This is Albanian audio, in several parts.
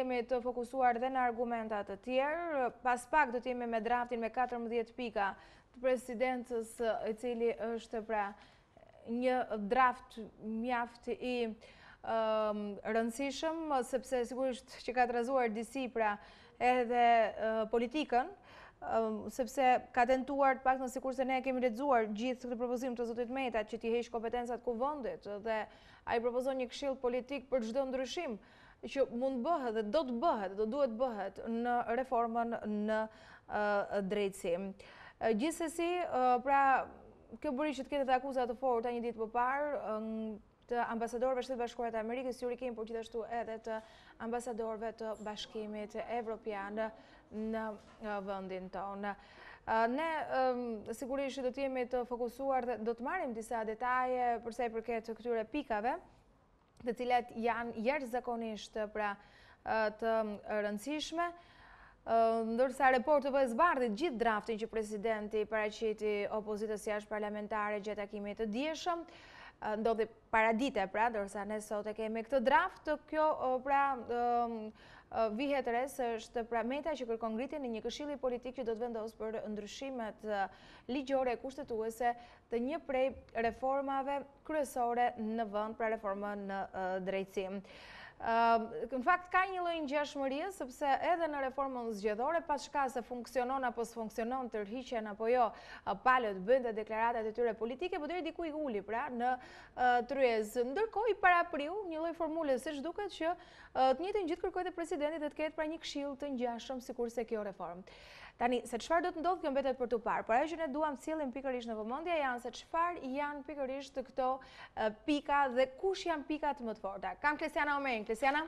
Jemi të fokusuar dhe në argumenta të tjerë. Pas pak do të jemi me draftin me 14 pika të presidentit, i cili është pra një draft mjaft i rëndësishëm, sepse sigurisht që ka trazuar disi pra edhe politikën, sepse ka tentuar të paktën sikurse ne kemi lexuar gjithë këtë propozim të zotit Meta që t'i heqë kompetencat Kuvendit dhe ai propozon një këshill politik për çdo ndryshim që mund të bëhet dhe do të bëhet, do duhet të bëhet në reformën në drejtësi. Gjithsesi, pra, kjo bëri që të ketë dhe akuza të forta një ditë më parë, të ambasadores së Shteteve të Bashkuara të Amerikës, Yuri Kim, por gjithashtu edhe të ambasadorëve të Bashkimit Evropian në vendin tonë. Ne sigurisht do të jemi të fokusuar dhe do të marrim disa detaje për sa i përket këtyre pikave, të cilat janë jashtëzakonisht pra të rëndësishme, ndërsa Report TV e zbardhi gjithë draftin që presidenti paraqiti opozitës jashtë parlamentare gjatë takimit të djeshëm, ndodhi paradite, pra, ndërsa ne sot e kemi këtë draft, kjo, pra, vihet re se, është pra Meta që kërkon ngritjen e një këshilli politik që do të vendosë për ndryshimet ligjore e kushtetuese te një prej reformave kryesore në vend, pra reformën në drejtësi. Në fakt, ka një lloj ngjashmërie, sepse edhe në reformën zgjedhore, paçka se funksionon apo s'funksionon, tërhiqen apo jo palët, bëjnë dhe deklaratat e tyre politike, po deri diku i uli, pra, në tryezë. Ndërkohë, i parapriu një lloj formule, siç duket që të njëjtën gjë të kërkojë edhe presidenti dhe të ketë pra një këshill të ngjashëm, sikurse kjo reformë. Tani, se çfarë do të ndodhë, kjo mbetet për t'u parë, por ajo që ne duam të sjellim pikërisht në vëmendje janë se çfarë janë pikërisht këto pika dhe kush janë pikat më të forta. Kam Klesiana Omerin, Klesiana?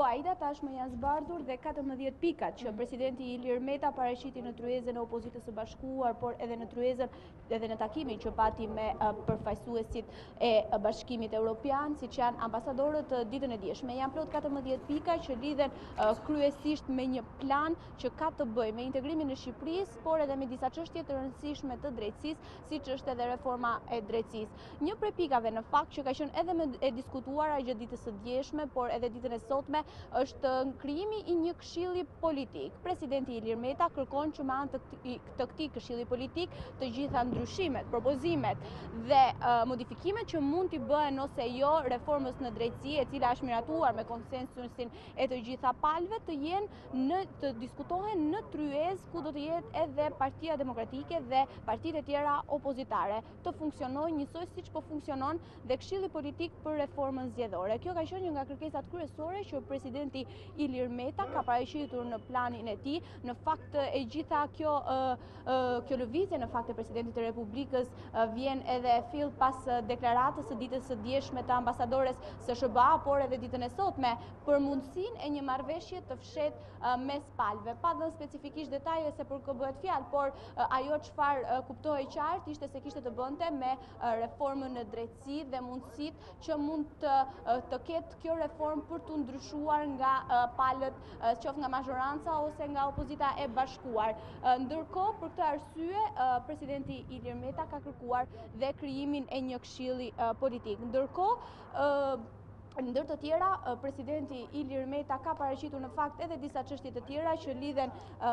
Po Aida tashmë janë zbardhur dhe 14 pikat që mhm. presidenti Ilir Meta paraqiti në tryezën e opozitës së bashkuar, por edhe në tryezën edhe në takimin që pati me përfaqësuesit e Bashkimit Europian, siç janë ambasadorët ditën e djeshme. Janë plot 14 pika që lidhen kryesisht me një plan që ka të bëjë me integrimin e Shqipërisë, por edhe me disa çështje të rëndësishme të drejtësisë, siç është edhe reforma e drejtësisë. Një prej pikave në fakt që ka qenë edhe më e diskutuara gjatë ditës së djeshme, por edhe ditën e sotme, është krijimi i një këshilli politik. Presidenti Ilir Meta kërkon që me anë të të këtij këshilli politik të gjitha ndryshimet, propozimet dhe modifikimet që mund t'i bëhen ose jo reformës në drejtësi e cila është miratuar me konsensusin e të gjitha palëve të jenë të diskutohen në tryezë ku do të jetë edhe partia demokratike dhe partitë e tjera opozitare të funksionojnë njësoj siç po funksionon dhe Këshilli Politik për Reformën Zgjedhore. Kjo ka qenë një nga kërkesat kryesore që presidenti Ilir Meta ka paraqitur në planin e tij. Në fakt e gjitha kjo kjo lëvizje në fakt e presidentit të Republikës vjen edhe fill pas deklaratës së ditës së djeshme të ambasadores së SHBA-ve, por edhe ditën e sotme për mundësinë e një marrëveshje të fshehtë mes palëve. Pa dhënë specifikisht detaje se për kë bëhet fjalë, por ajo çfarë kuptohej qartë ishte se kishte të bënte me reformën në drejtësi dhe mundësitë që mund të, të ketë kjo reformë për t'u ndryshuar nga palët qoftë nga mazhoranca ose nga opozita e bashkuar. Ndërkohë, për këtë arsye, presidenti Ilir Meta ka kërkuar dhe krijimin e një këshilli politik. Ndërkohë, Ndër të tjera, presidenti Ilir Meta ka paraqitur në fakt edhe disa çështje të tjera që lidhen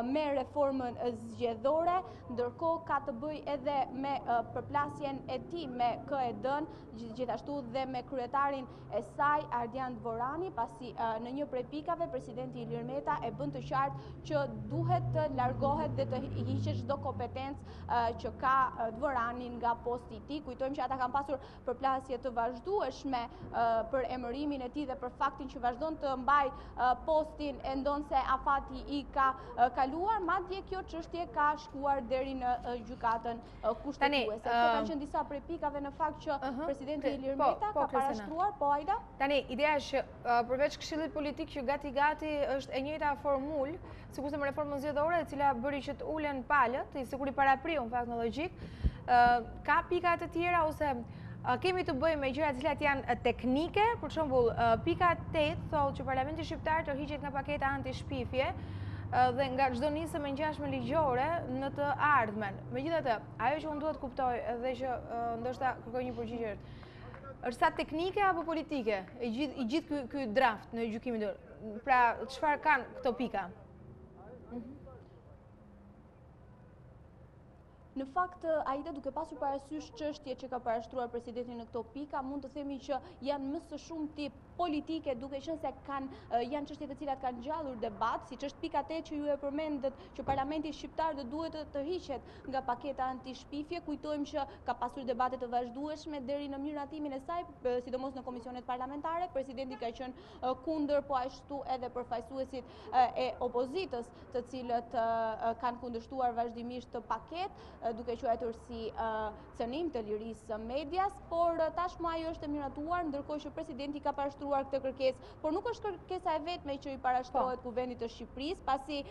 me reformën zgjedhore, ndërkohë ka të bëjë edhe me përplasjen e tij me KED-n, gjithashtu dhe me kryetarin e saj, Ardian Dvorani, pasi në një prej pikave, presidenti Ilir Meta e bën të qartë që duhet të largohet dhe të hiqet çdo kompetencë që ka Dvorani nga posti i tij. Kujtojmë që ata kanë pasur përplasje të vazhdueshme për emërimin e tij dhe për faktin që vazhdon të mbajë postin e ndonëse afati i ka kaluar, madje kjo çështje ka shkuar deri në gjykatën kushtetuese. Këto kanë qenë disa prej pikave në fakt që presidenti Ilir po, Meta po, ka parashtruar, po Aida? Tani, ideja është që përveç këshillit politik që gati-gati është e njëjta formulë, sikurse me reformën zgjedhore e cila bëri që të ulen palët, i sikur i parapriu në fakt në logjikë, ka pika të tjera ose kemi të bëjmë me gjëra të cilat janë teknike, për shembull, pika 8 thotë që Parlamenti shqiptar tërhiqet nga paketa anti-shpifje dhe nga çdo nismë e ngjashme ligjore në të ardhmen. Megjithatë, ajo që unë duhet të kuptoj dhe që ndoshta kërkoj një përgjigje është sa teknike apo politike i gjithë ky draft në gjykimin e Pra, çfarë kanë këto pika? Në fakt, Aida duke pasur parasysh çështjet që ka parashtruar presidenti në këto pika, mund të themi që janë më së shumti politike, duke qenë se janë çështje të cilat kanë ngjallur debat, siç është pika tetë që ju e përmendët që parlamenti shqiptar do duhet të tërhiqet nga paketa anti-shpifje, kujtojmë që ka pasur debate të vazhdueshme, deri në miratimin e saj, sidomos në komisionet parlamentare, presidenti ka qenë kundër po ashtu edhe përfaqësuesit e opozitës, të cilët kanë kundërshtuar vazhdimisht këtë paketë, duke quajtur si cënim të lirisë së medias, por tashmë ajo është e miratuar, ndërkohë që presidenti ka parashtruar këtë kërkesë, por nuk është kërkesa e vetme që i parashtrohet, po, kuvendit të Shqipërisë, pasi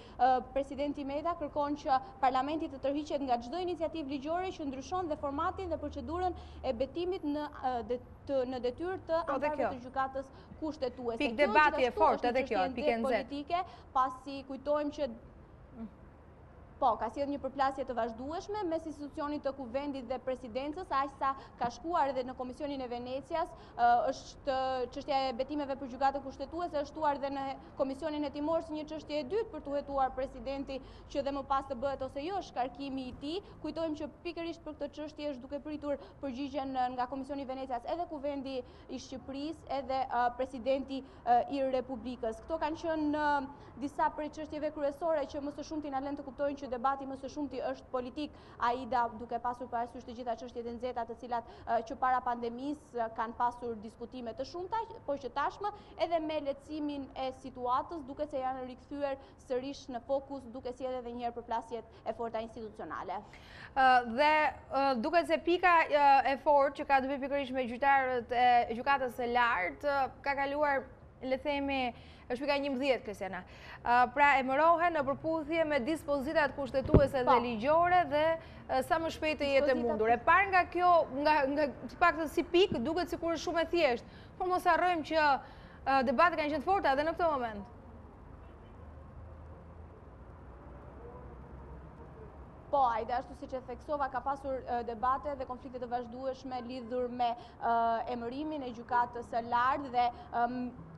presidenti Meta kërkon që parlamenti të tërhiqet nga çdo iniciativë ligjore që ndryshon dhe formatin dhe procedurën e betimit në detyrë të në detyrë të po anëtarëve të gjykatës kushtetuese. Pik debati e fortë edhe kjo, pikë e nxehtë. Politike, pasi kujtojmë që Po, ka sjellë një përplasje të vazhdueshme mes institucionit të kuvendit dhe presidencës, aq sa ka shkuar edhe në Komisionin e Venecias, është çështja e betimeve për gjykatën kushtetuese, është shtuar edhe në Komisionin Hetimor si një çështje e dytë për t'u hetuar presidenti që dhe më pas të bëhet ose jo shkarkimi i tij, Kujtojmë që pikërisht për këtë çështje është duke pritur përgjigjen nga Komisioni i Venecias edhe Kuvendi i Shqipërisë, edhe presidenti i Republikës. Këto kanë qenë disa prej çështjeve kryesore që më së shumti na lënë të kuptojmë që debati më së shumti është politik. Aida duke pasur parasysh të gjitha çështjet e nxehta të cilat që para pandemisë kanë pasur diskutime të shumta, por që tashmë edhe me lehtësimin e situatës duket se janë rikthyer sërish në fokus duke sjellë edhe një herë përplasjet e forta institucionale. Dhe duket se pika e fortë që ka të bëjë pikërisht me gjyqtarët e gjykatës së lartë ka kaluar le të themi është pika 11 Kristiana. Pra emërohen në përputhje me dispozitat kushtetuese dhe ligjore dhe sa më shpejt të jetë e mundur. E parë nga kjo, nga nga të paktën si pikë duket sikur është shumë e thjeshtë. Por mos harrojmë që debatet kanë qenë të forta edhe në këtë moment. Po, Aida ashtu siç e theksova, ka pasur debate dhe konflikte të vazhdueshme lidhur me emërimin e gjykatës së lartë dhe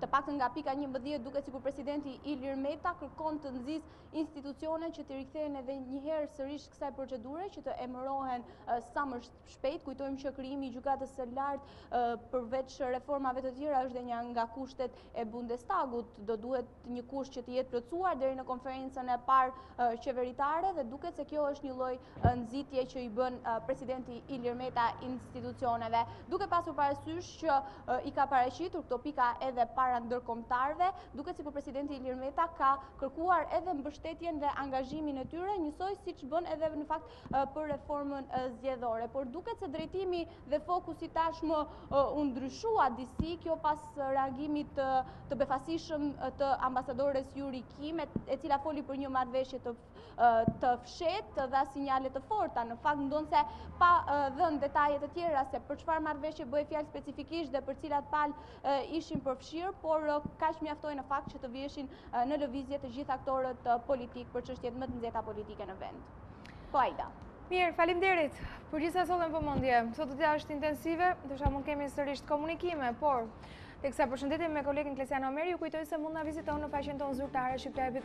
të paktën nga pika njëmbëdhjetë duket sikur presidenti Ilir Meta kërkon të nxisë institucionet që t'i rikthehen edhe njëherë sërish kësaj procedure që të emërohen sa më shpejt, kujtojmë që krijimi i Gjykatës së Lartë përveç reformave të tjera është dhe një nga kushtet e Bundestagut. Do duhet një kusht që të jetë plotësuar deri në konferencën e parë qeveritare dhe duket se kjo është një lloj nxitje që i bën presidenti Ilir Meta institucioneve. Duke pasur parasysh që i ka paraqitur këto pika edhe para ndërkombëtarëve, duket sikur presidenti Ilir Meta ka kërkuar edhe mbështetjen dhe angazhimin e tyre, njësoj siç bën edhe në fakt për reformën zgjedhore, por duket se drejtimi dhe fokusi tashmë u ndryshua disi, kjo pas reagimit të befasishëm të ambasadores Yuri Kim, e cila foli për një marrëveshje të fshehtë dhe sinjale të forta. Në fakt ndonëse pa dhënë detaje të tjera se për çfarë marrëveshje bëhej fjalë specifikisht dhe për cilat palë ishin përfshirë, por kaq mjaftoi në fakt që të viheshin në lëvizje të gjithë aktorët politikë për çështjet më të nxehta politike në vend. Po Aida. Mirë, falimderit. Për gjithë sa solle në vëmendje, sot dita është intensive, ndoshta mund kemi sërisht komunikime, por, teksa përshëndetim me kolegin Klesian Omeri, ju kujtoj se mund të na vizitoni në faqen tonë zyrtare Shqiptarja.com.